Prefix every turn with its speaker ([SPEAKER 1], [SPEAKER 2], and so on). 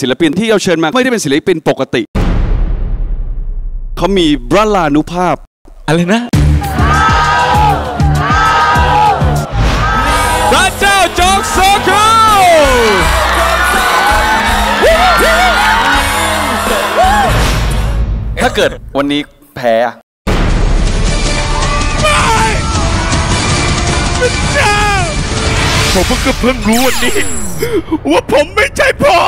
[SPEAKER 1] ศิลปินที่เราเชิญมาไม่ได้เป็นศิลปินปกติ เขามีบรลานุภาพ
[SPEAKER 2] อะไรนะ พระเจ้าจอกโซคถ้าเกิดวันนี้แพ้อะ
[SPEAKER 3] ผมก็เพิ่งรู้วันนี้ ว่าผมไม่ใช่พ่อ